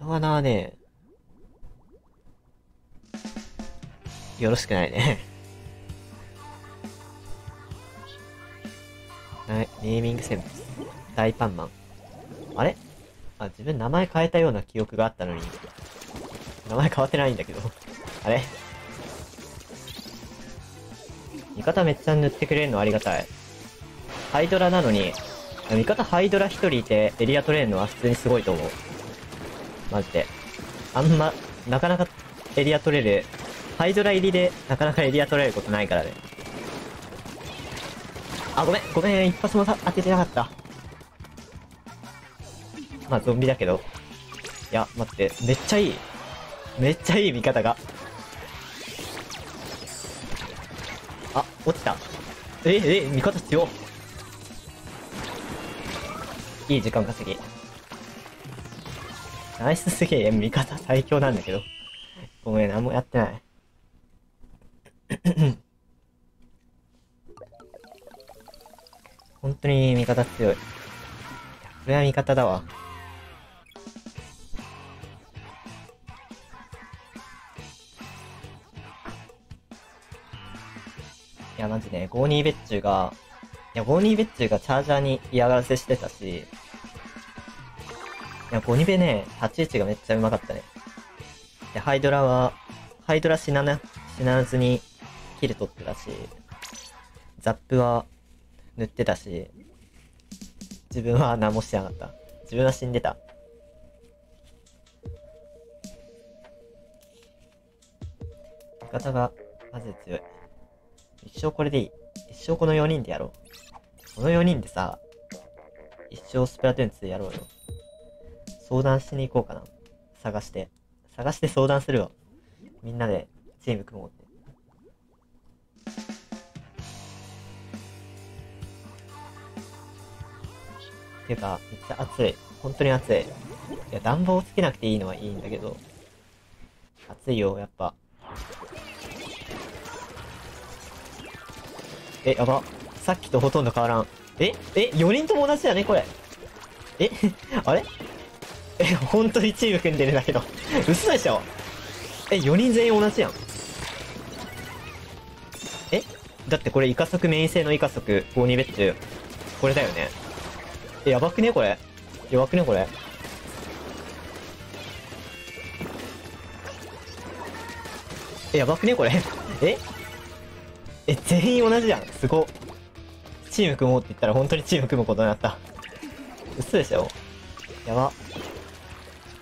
あの穴はね、よろしくないね。ネーミングセンス。大パンマン。あれ？あ、自分名前変えたような記憶があったのに。名前変わってないんだけど。あれ？味方めっちゃ塗ってくれるのありがたい。ハイドラなのに、味方ハイドラ一人いてエリア取れるのは普通にすごいと思う。マジで。あんま、なかなかエリア取れる、ハイドラ入りでなかなかエリア取れることないからね。あ、ごめん、ごめん、一発も当ててなかった。まあ、ゾンビだけど。いや、待って、めっちゃいい。めっちゃいい味方が。あ、落ちた。え、え、味方強いい時間稼ぎ。ナイスすげえ、味方最強なんだけど。ごめん、何もやってない。本当に味方強い。これは味方だわ。いや、マジね、ゴーニーベッチュが、いや、ゴーニーベッチュがチャージャーに嫌がらせしてたし、いや、ゴニベね、立ち位置がめっちゃうまかったね。で、ハイドラは、ハイドラ死なな、死なずに、キル取ってたし、ザップは、塗ってたし、自分は何もしてなかった。自分は死んでた。味方が、マジで強い。一生これでいい。一生この4人でやろう。この4人でさ、一生スプラトゥーン2でやろうよ。相談しに行こうかな。探して。探して相談するわ。みんなでチーム組もうって。っていうか、めっちゃ暑い。本当に暑い。いや、暖房つけなくていいのはいいんだけど、暑いよ、やっぱ。え、やば。さっきとほとんど変わらん。ええ ?4 人とも同じだね、これ。え あれ？え、本当にチーム組んでるんだけど。嘘でしょ？え、4人全員同じやん。え？だってこれイカ足メイン製のイカ足、ゴーニベッチ。これだよね。え、やばくね？これ。やばくね？これ。え、やばくね？これ。え？え、全員同じじゃん。すご。チーム組もうって言ったら本当にチーム組むことになった。嘘でしょ？やば。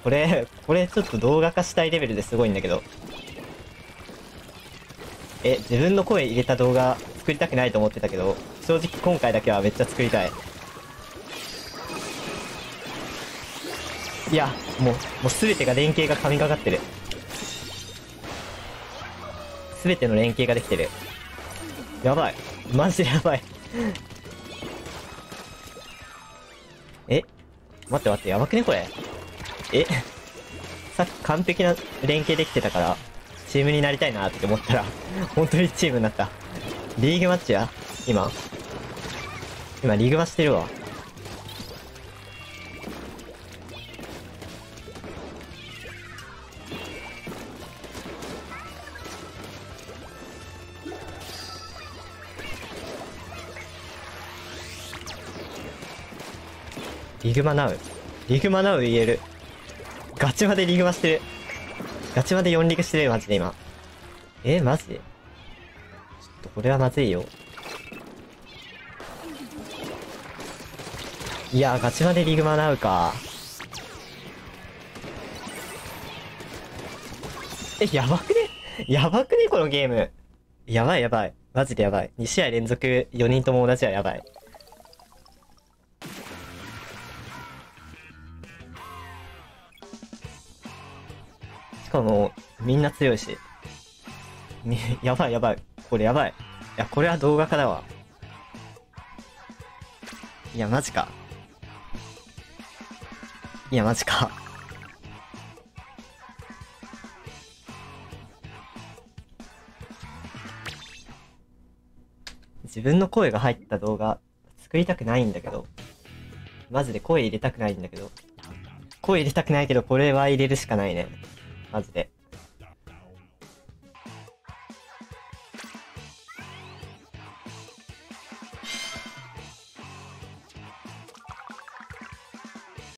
これ、これちょっと動画化したいレベルですごいんだけど。え、自分の声入れた動画作りたくないと思ってたけど、正直今回だけはめっちゃ作りたい。いや、もう、もうすべてが連携が神がかってる。すべての連携ができてる。やばい。マジでやばい。え？待って待って、やばくねこれ？え？さっき完璧な連携できてたから、チームになりたいなって思ったら、本当にチームになった。リーグマッチや？今。今リーグマしてるわ。リグマナウ。リグマナウ言える。ガチまでリグマしてる。ガチまで4リグしてるマジで今。えマジ？でちょっとこれはまずいよ。いや、ガチまでリグマナウか。え、やばくね？やばくねこのゲーム。やばいやばい。マジでやばい。2試合連続4人とも同じはやばい。かも、みんな強いし。ね、やばいやばい。これやばい。いや、これは動画化だわ。いや、マジか。いや、マジか。自分の声が入った動画作りたくないんだけど。マジで声入れたくないんだけど。声入れたくないけど、これは入れるしかないね。マジで。